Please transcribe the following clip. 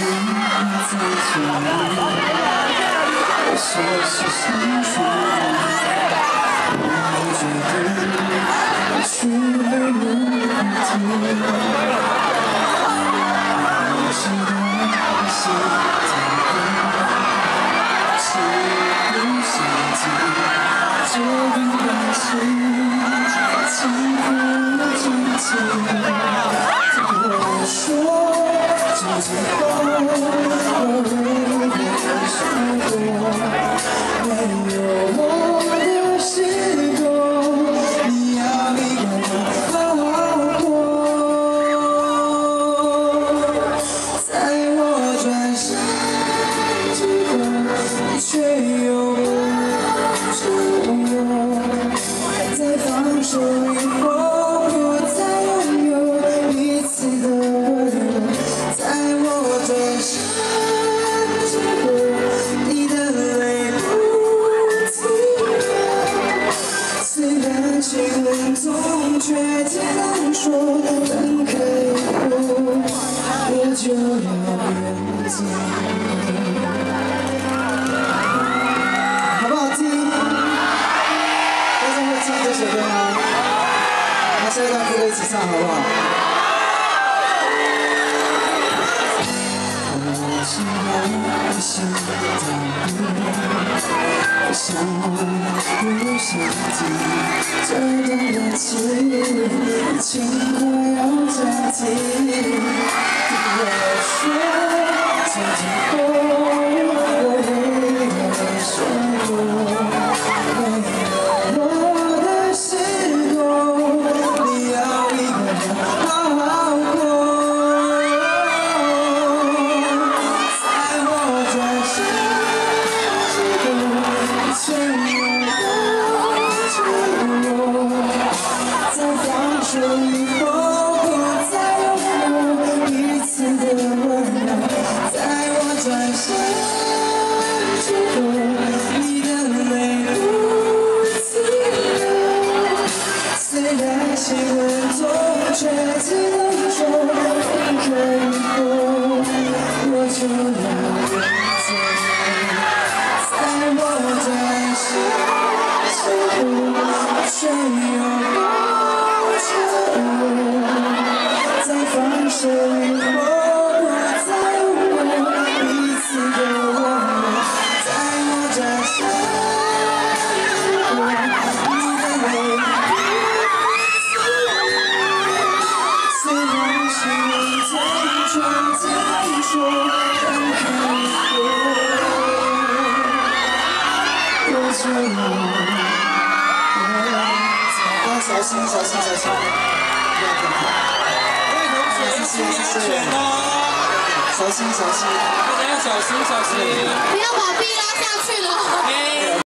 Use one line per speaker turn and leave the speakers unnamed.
如果再相遇我岂是相思不决定但是我们已经只能说分开以后，我就要远走。好不好听？大家会唱这首歌吗？那下一段跟我一起唱好不好？我喜欢想到你，想我不想听这段感情。情快要暂停，几分钟却几分钟离开以后我就小心，小心，小心！各
位同学，注意安全哦！
小心，小心！大
家要小心，小心！
不要把 B 拉下去了。